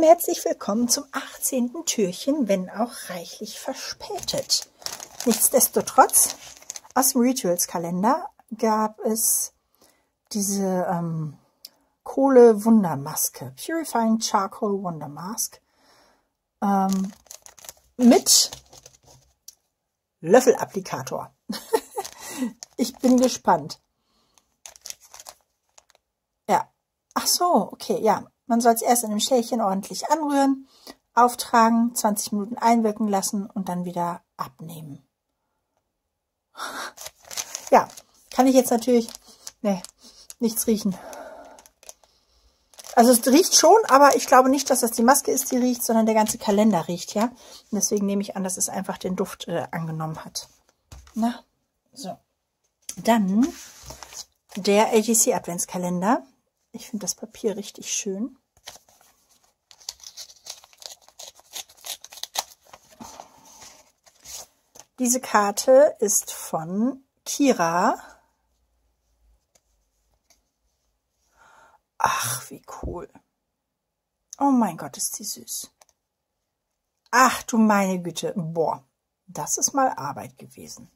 allem herzlich willkommen zum 18. Türchen, wenn auch reichlich verspätet. Nichtsdestotrotz, aus dem Rituals-Kalender gab es diese ähm, Kohle-Wundermaske, Purifying Charcoal Wonder Mask, ähm, mit Löffelapplikator. ich bin gespannt. Ja. Ach so, okay, ja. Man soll es erst in einem Schälchen ordentlich anrühren, auftragen, 20 Minuten einwirken lassen und dann wieder abnehmen. Ja, kann ich jetzt natürlich, nee, nichts riechen. Also es riecht schon, aber ich glaube nicht, dass das die Maske ist, die riecht, sondern der ganze Kalender riecht, ja. Und deswegen nehme ich an, dass es einfach den Duft äh, angenommen hat. Na, so. Dann der AGC Adventskalender. Ich finde das Papier richtig schön. Diese Karte ist von Kira. Ach, wie cool. Oh mein Gott, ist die süß. Ach du meine Güte. Boah, das ist mal Arbeit gewesen.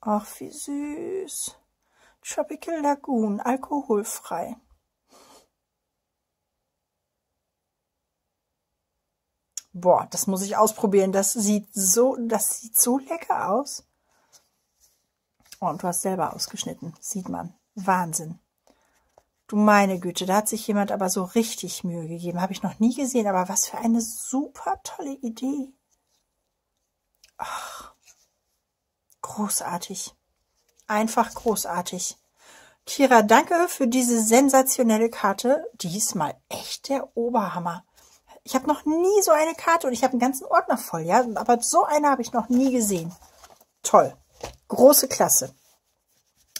Ach, wie süß. Tropical Lagoon, alkoholfrei. Boah, das muss ich ausprobieren. Das sieht so, das sieht so lecker aus. Oh, und du hast selber ausgeschnitten. Sieht man. Wahnsinn. Du meine Güte, da hat sich jemand aber so richtig Mühe gegeben. Habe ich noch nie gesehen, aber was für eine super tolle Idee. Ach, großartig. Einfach großartig. Kira, danke für diese sensationelle Karte. Diesmal echt der Oberhammer. Ich habe noch nie so eine Karte und ich habe einen ganzen Ordner voll, ja. Aber so eine habe ich noch nie gesehen. Toll. Große Klasse.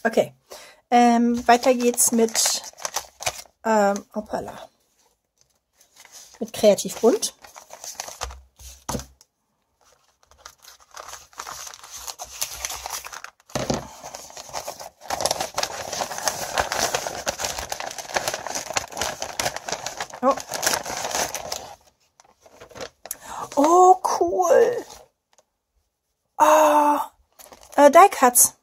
Okay. Ähm, weiter geht's mit ähm, hoppala. Mit Kreativ bunt. Oh. oh, cool. Oh, äh, Die Cuts.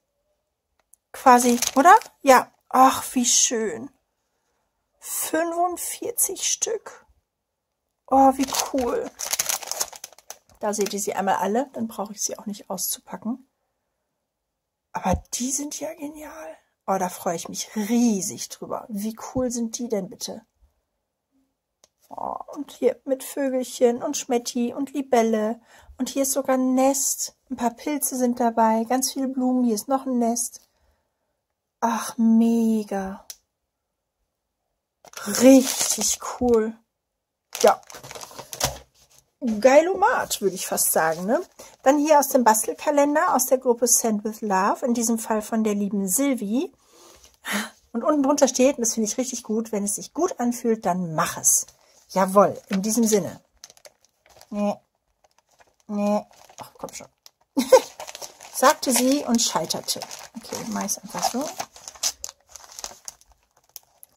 Quasi, oder? Ja. Ach, wie schön. 45 Stück. Oh, wie cool. Da seht ihr sie einmal alle, dann brauche ich sie auch nicht auszupacken. Aber die sind ja genial. Oh, da freue ich mich riesig drüber. Wie cool sind die denn bitte? Oh, und hier mit Vögelchen und Schmetti und Libelle. Und hier ist sogar ein Nest. Ein paar Pilze sind dabei, ganz viele Blumen. Hier ist noch ein Nest. Ach, mega. Richtig cool. Ja. Geilomat, würde ich fast sagen. Ne? Dann hier aus dem Bastelkalender, aus der Gruppe Send with Love, in diesem Fall von der lieben Silvi. Und unten drunter steht, und das finde ich richtig gut, wenn es sich gut anfühlt, dann mach es. Jawohl, in diesem Sinne. Nee. Nee. Ach, komm schon. Sagte sie und scheiterte. Okay, meist einfach so.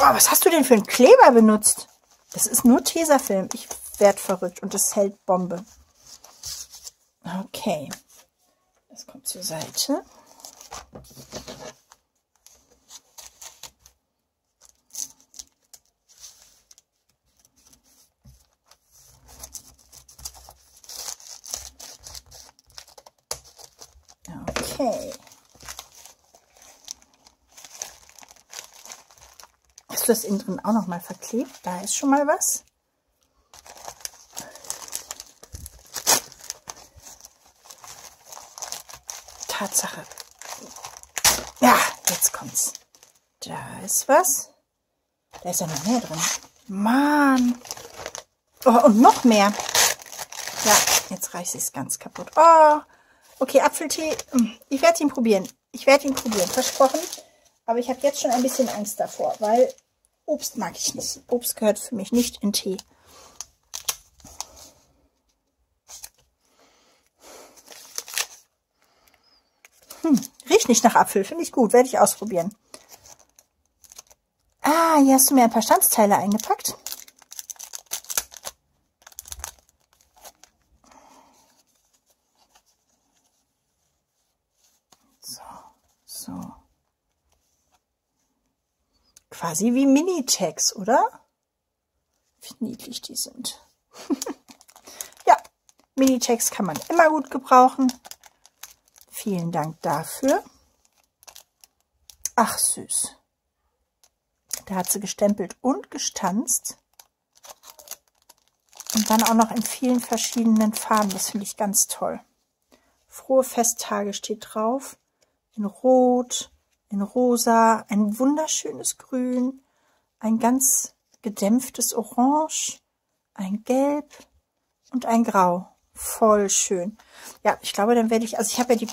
Oh, was hast du denn für einen Kleber benutzt? Das ist nur Tesafilm. Ich werde verrückt und das hält Bombe. Okay. Das kommt zur Seite. Okay. Hast du das innen drin auch noch mal verklebt? Da ist schon mal was. Tatsache. Ja, jetzt kommt's. Da ist was. Da ist ja noch mehr drin. Mann. Oh, und noch mehr. Ja, jetzt reißt es ganz kaputt. Oh, okay, Apfeltee. Hm, ich werde ihn probieren. Ich werde ihn probieren, versprochen. Aber ich habe jetzt schon ein bisschen Angst davor, weil Obst mag ich nicht. Obst gehört für mich nicht in Tee. Hm, riecht nicht nach Apfel. Finde ich gut. Werde ich ausprobieren. Ah, hier hast du mir ein paar Standsteile eingepackt. So. Quasi wie Mini-Tags, oder? Wie niedlich die sind. ja, Mini-Tags kann man immer gut gebrauchen. Vielen Dank dafür. Ach, süß. Da hat sie gestempelt und gestanzt. Und dann auch noch in vielen verschiedenen Farben. Das finde ich ganz toll. Frohe Festtage steht drauf. In Rot, in Rosa, ein wunderschönes Grün, ein ganz gedämpftes Orange, ein Gelb und ein Grau. Voll schön. Ja, ich glaube, dann werde ich, also ich habe ja die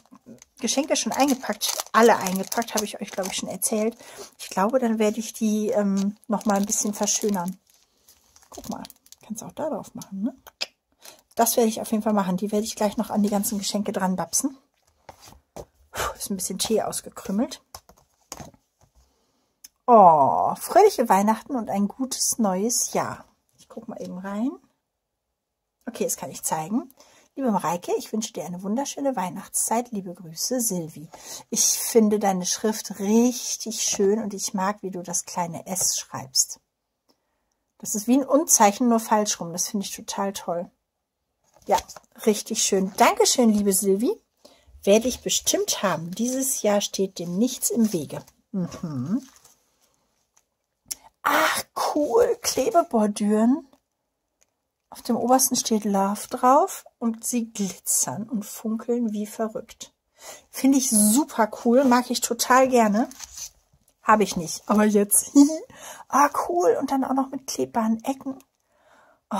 Geschenke schon eingepackt, alle eingepackt, habe ich euch, glaube ich, schon erzählt. Ich glaube, dann werde ich die ähm, noch mal ein bisschen verschönern. Guck mal, kannst auch da drauf machen, ne? Das werde ich auf jeden Fall machen. Die werde ich gleich noch an die ganzen Geschenke dran babsen. Puh, ist ein bisschen Tee ausgekrümmelt. Oh, fröhliche Weihnachten und ein gutes neues Jahr. Ich gucke mal eben rein. Okay, das kann ich zeigen. Liebe Mareike, ich wünsche dir eine wunderschöne Weihnachtszeit. Liebe Grüße, Silvi. Ich finde deine Schrift richtig schön und ich mag, wie du das kleine S schreibst. Das ist wie ein Unzeichen, nur falsch rum. Das finde ich total toll. Ja, richtig schön. Dankeschön, liebe Silvi. Werde ich bestimmt haben. Dieses Jahr steht dem nichts im Wege. Mhm. Ach, cool. Klebebordüren. Auf dem obersten steht Love drauf und sie glitzern und funkeln wie verrückt. Finde ich super cool, mag ich total gerne. Habe ich nicht, aber jetzt. ah, cool. Und dann auch noch mit klebbaren Ecken. Oh.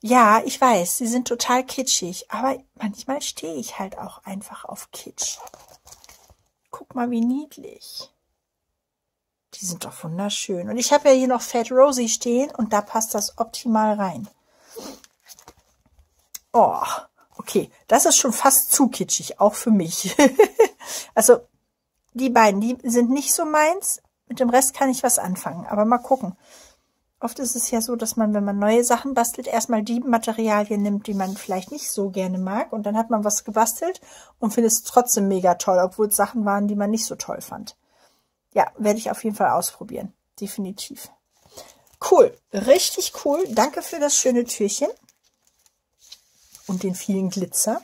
Ja, ich weiß, sie sind total kitschig, aber manchmal stehe ich halt auch einfach auf Kitsch. Guck mal, wie niedlich. Die sind doch wunderschön. Und ich habe ja hier noch Fat Rosie stehen und da passt das optimal rein. Oh, okay. Das ist schon fast zu kitschig, auch für mich. also, die beiden, die sind nicht so meins. Mit dem Rest kann ich was anfangen. Aber mal gucken. Oft ist es ja so, dass man, wenn man neue Sachen bastelt, erstmal die Materialien nimmt, die man vielleicht nicht so gerne mag. Und dann hat man was gebastelt und findet es trotzdem mega toll, obwohl es Sachen waren, die man nicht so toll fand. Ja, werde ich auf jeden Fall ausprobieren. Definitiv. Cool. Richtig cool. Danke für das schöne Türchen. Und den vielen Glitzer.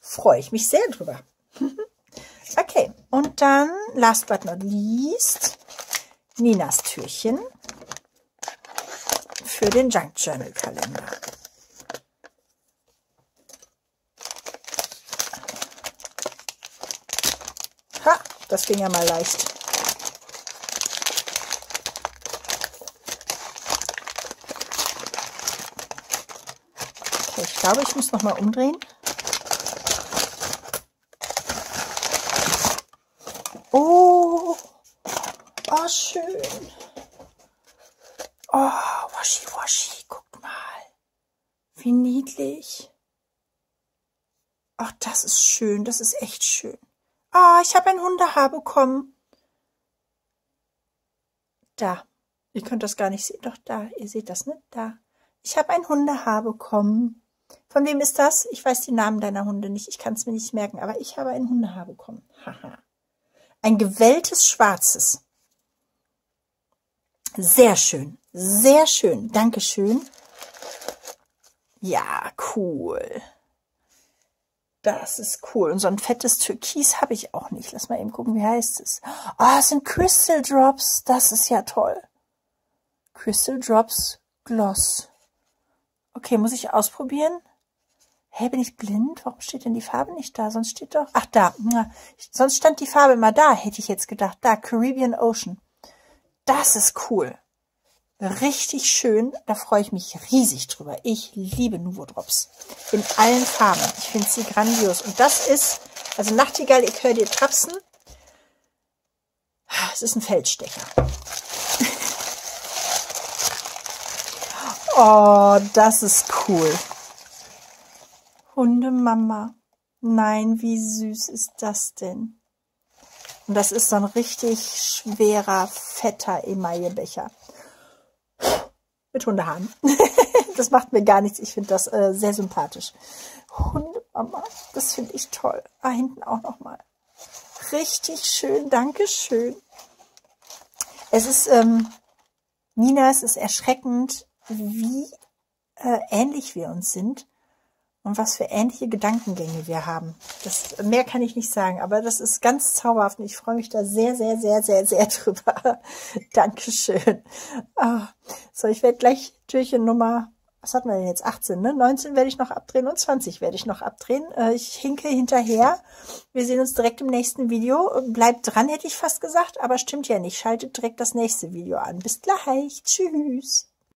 Freue ich mich sehr drüber. okay. Und dann, last but not least, Ninas Türchen für den Junk Journal Kalender. Das ging ja mal leicht. Okay, ich glaube, ich muss noch mal umdrehen. Oh, oh schön. Oh, waschi, waschi, guck mal. Wie niedlich. Ach, das ist schön, das ist echt schön. Ah, ich habe ein Hundehaar bekommen. Da. Ihr könnt das gar nicht sehen. Doch da. Ihr seht das, ne? Da. Ich habe ein Hundehaar bekommen. Von wem ist das? Ich weiß die Namen deiner Hunde nicht. Ich kann es mir nicht merken. Aber ich habe ein Hundehaar bekommen. Haha. ein gewelltes Schwarzes. Sehr schön. Sehr schön. Dankeschön. Ja, cool. Das ist cool. Und so ein fettes Türkis habe ich auch nicht. Lass mal eben gucken, wie heißt es. Ah, oh, es sind Crystal Drops. Das ist ja toll. Crystal Drops Gloss. Okay, muss ich ausprobieren? Hä, bin ich blind? Warum steht denn die Farbe nicht da? Sonst steht doch... Ach, da. Sonst stand die Farbe immer da, hätte ich jetzt gedacht. Da, Caribbean Ocean. Das ist cool. Richtig schön. Da freue ich mich riesig drüber. Ich liebe Nuvo Drops. In allen Farben. Ich finde sie grandios. Und das ist, also Nachtigall, ich höre dir trapsen. Es ist ein Feldstecher. oh, das ist cool. Hundemama. Nein, wie süß ist das denn? Und das ist so ein richtig schwerer, fetter Emaillebecher mit Hundehaaren. das macht mir gar nichts. Ich finde das äh, sehr sympathisch. Hundemama, das finde ich toll. Ah, hinten auch noch mal. richtig schön. Dankeschön. Es ist, ähm, Nina, es ist erschreckend, wie äh, ähnlich wir uns sind und was für ähnliche Gedankengänge wir haben. Das, mehr kann ich nicht sagen, aber das ist ganz zauberhaft und ich freue mich da sehr, sehr, sehr, sehr, sehr drüber. Dankeschön. Oh, so, ich werde gleich Türchen Nummer, was hatten wir denn jetzt? 18, ne? 19 werde ich noch abdrehen und 20 werde ich noch abdrehen. Äh, ich hinke hinterher. Wir sehen uns direkt im nächsten Video. Bleibt dran, hätte ich fast gesagt, aber stimmt ja nicht. Schaltet direkt das nächste Video an. Bis gleich. Tschüss.